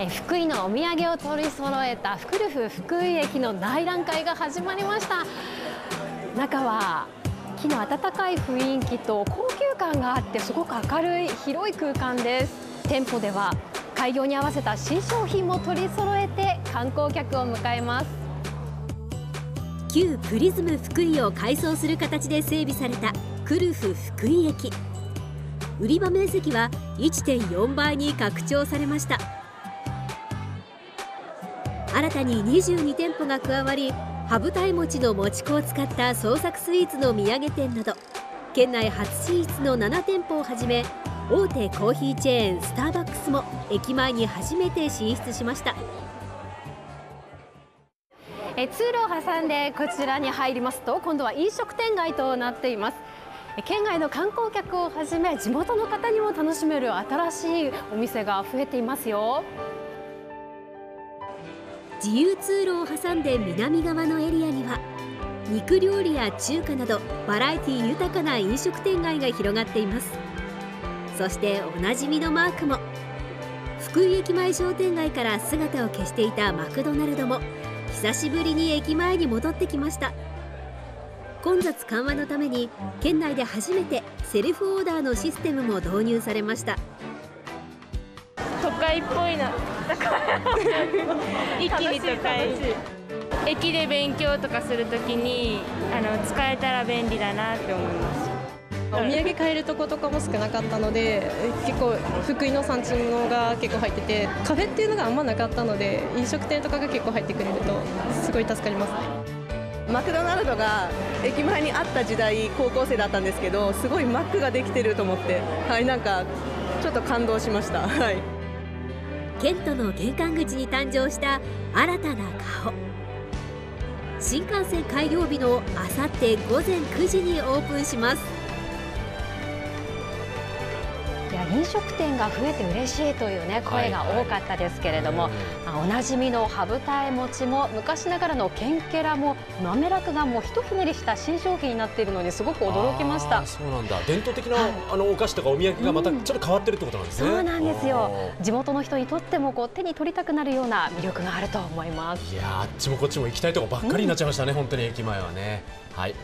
え福井のお土産を取り揃えた福ルフ福井駅の内覧会が始まりました。中は木の温かい雰囲気と高級感があってすごく明るい広い空間です。店舗では開業に合わせた新商品も取り揃えて観光客を迎えます。旧プリズム福井を改装する形で整備されたクルフ福井駅。売り場面積は1.4倍に拡張されました。新たに22店舗が加わり羽二重餅の餅粉を使った創作スイーツの土産店など県内初進出の7店舗をはじめ大手コーヒーチェーンスターバックスも駅前に初めて進出しました。え通路を挟んでこちらに入りますと今度は飲食店街となっています。県外の観光客をはじめ地元の方にも楽しめる新しいお店が増えていますよ。自由通路を挟んで南側のエリアには肉料理や中華などバラエティ豊かな飲食店街が広がっています。そしておなじみのマークも福井駅前商店街から姿を消していたマクドナルドも久しぶりに駅前に戻ってきました。混雑緩和のために県内で初めてセルフオーダーのシステムも導入されました。会っぽいな。一気に都会駅で勉強とかするときにあの使えたら便利だなって思います。お土産買えるとことかも少なかったので結構福井の産地のが結構入っててカフェっていうのがあんまなかったので飲食店とかが結構入ってくれるとすごい助かりますね。マクドナルドが駅前にあった時代高校生だったんですけどすごいマックができてると思ってはいなんかちょっと感動しました。はいケントの玄関口に誕生した新たな顔。新幹線開業日のあさって午前9時にオープンします。飲食店が増えて嬉しいというね声が多かったですけれども、おなじみの羽二重餅も昔ながらのけんけらも滑らかがもうひとひねりした新商品になっているのにすごく驚きました。そうなんだ。伝統的な、はい、あのお菓子とかお土産がまたちょっと変わってるってことなんですね、うん、そうなんですよ。地元の人にとってもこう手に取りたくなるような魅力があると思います。いやあっちもこっちも行きたいとこばっかりになっちゃいましたね、うん、本当に駅前はね。はい